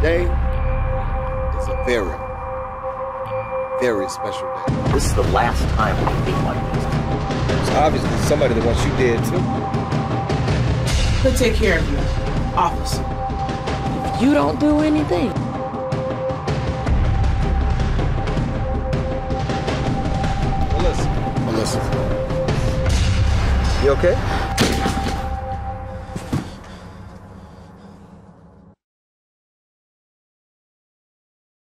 Today is a very, very special day. This is the last time we can be like this. It's obviously somebody that wants you dead too. He'll take care of you, officer. If you don't do anything, Melissa. Melissa. You okay?